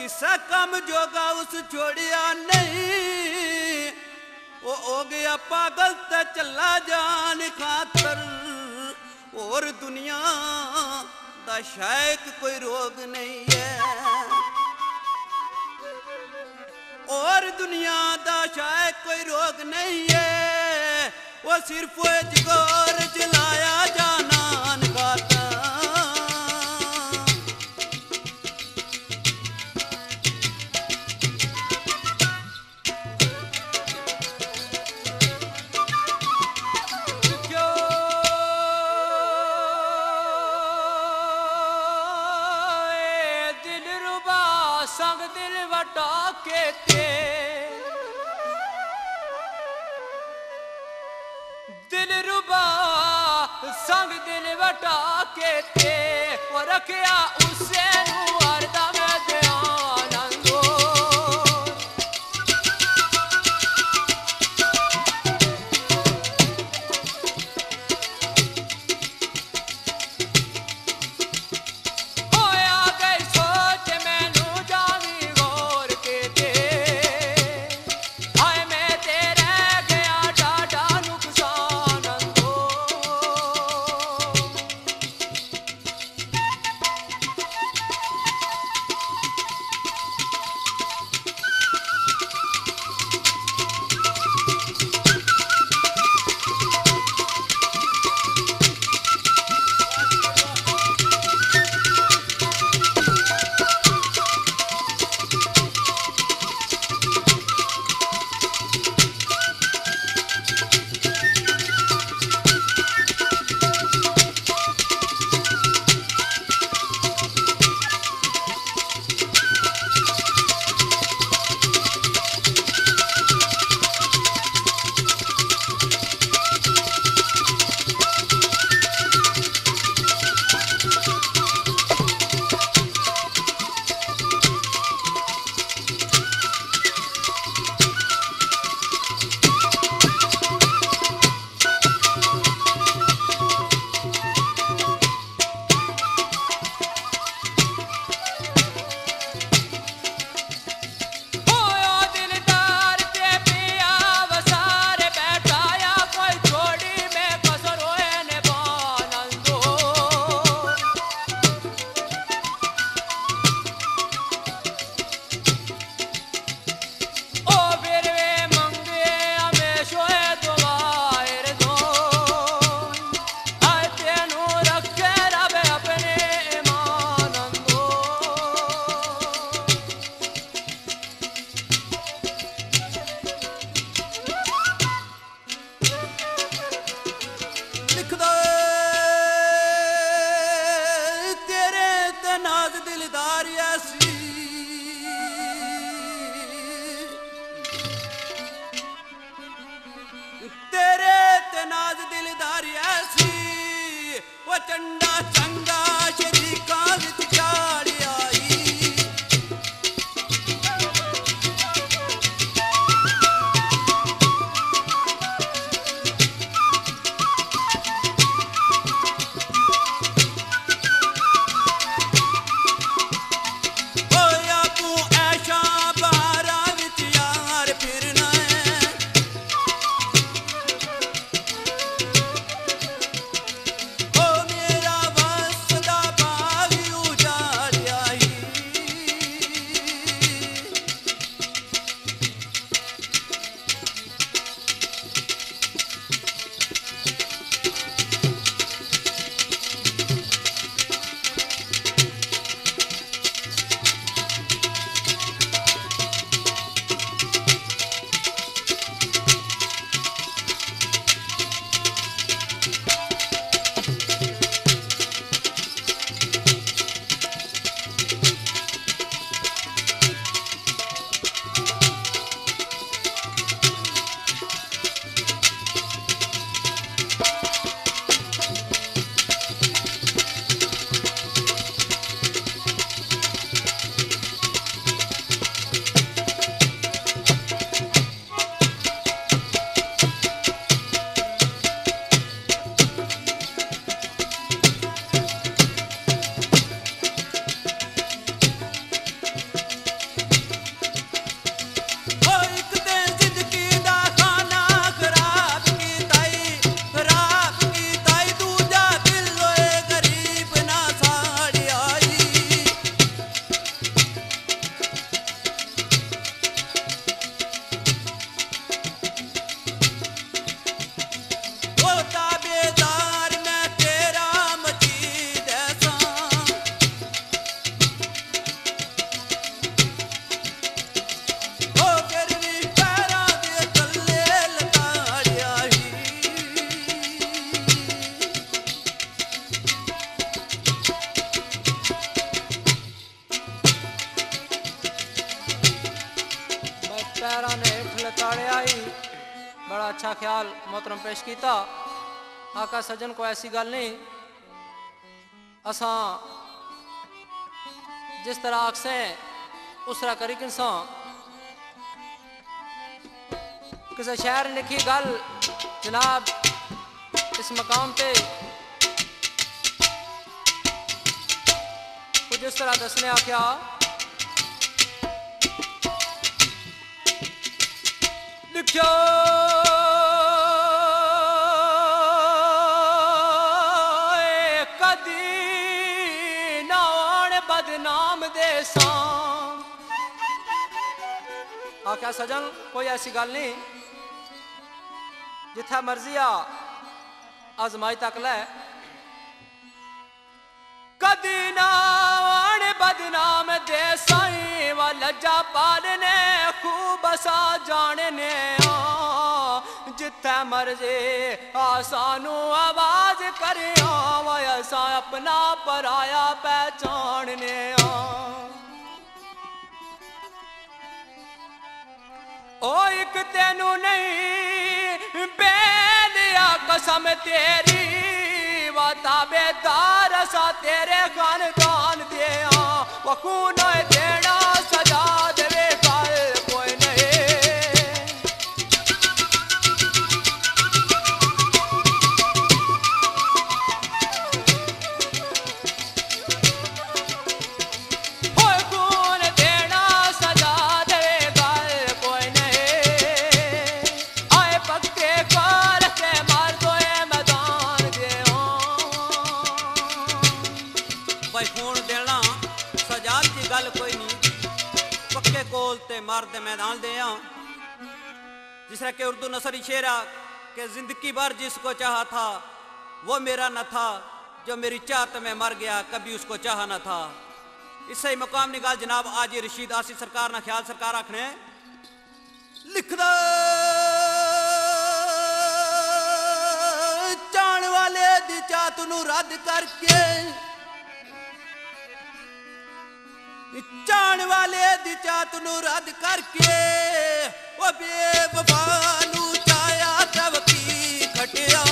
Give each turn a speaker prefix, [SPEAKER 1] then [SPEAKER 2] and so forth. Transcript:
[SPEAKER 1] ਕਿਸਾ ਕੰਮ ਜੋਗਾ ਉਸ ਛੋੜਿਆ ਨਹੀਂ। ਉਹ ਹੋ ਗਿਆ ਪਾਗਲ ਤੇ ਚੱਲਾ ਜਾਣ ਖਾਤਰ। ਹੋਰ ਦੁਨੀਆ ਦਾ ਸ਼ਾਇਕ ਕੋਈ ਰੋਗ ਨਹੀਂ ਹੈ
[SPEAKER 2] ਔਰ ਦੁਨੀਆ ਦਾ ਸ਼ਾਇਕ ਕੋਈ ਰੋਗ ਨਹੀਂ ਹੈ ਉਹ ਸਿਰਫ ਜਗੋਰ ਜਲਾਇਆ ਜਾਣਾ ਖਾਤਰ वटा के ਉਸੇ ਨੂੰ अच्छा ख्याल मोहतरम पेश किया आका सज्जन को ऐसी गल नहीं। असा जिस तरह आखसें उस तरह करी किन किसी शहर लिखी गल, जनाब, इस मकाम पे कुछ इस तरह दसने आख्या लिखा ਆਖਿਆ ਸਜਣ, ਕੋਈ ਐਸੀ ਗੱਲ ਨਹੀਂ। ਜਿੱਥੇ ਮਰਜ਼ੀ ਆ ਅਜ਼ਮਾਈ ਤੱਕ ਲੈ। ਕਦੀ ਨਾ ਆਣ ਬਦਨਾਮ ਦੇ ਸਾਈਂ ਵਾ ਲੱਜਾ ਪਾਲਨੇ ਖੂਬ ਸਾ ਜਾਣਨੇ ਆ। ਜਿੱਥੇ ਮਰਜ਼ੀ ਆ, ਸਾਨੂੰ ਆਵਾਜ਼ ਕਰਿਆ ਵਾ ਅਸਾਂ ਆਪਣਾ ਪਰਾਇਆ ਪਹਿਚਾਣਨੇ ਓ ਇੱਕ ਤੈਨੂੰ ਨਹੀਂ ਬੇਲਿਆ ਕਸਮ ਤੇਰੀ ਵਾ ਤਾਬੇਦਾਰ ਸਾ ਤੇਰੇ ਖਾਨਦਾਨ ਦੇ ਆ ਵਖੂ ਨਾ
[SPEAKER 1] जिस तरह के उर्दू नसरी शेरा के जिंदगी भर जिसको चाहा था वो मेरा न था जो मेरी चाहत में मर गया कभी उसको चाहा न था इससे ही मुकाम निकाल जनाब आज ये रशीद आसिफ सरकार ना ख्याल सरकार आखने लिखदा ਚਾਣ ਵਾਲੇ ਦੀ ਚਾਤ ਨੂੰ ਰੱਦ ਕਰਕੇ ਚਾਣ ਵਾਲੇ ਦੀ ਚਾਤ ਨੂੰ ਰੱਦ ਕਰਕੇ ਉਹ ਬੇਵਫਾ ਨੂੰ ਚਾਇਆ ਤਵਕੀ ਖਟਿਆ।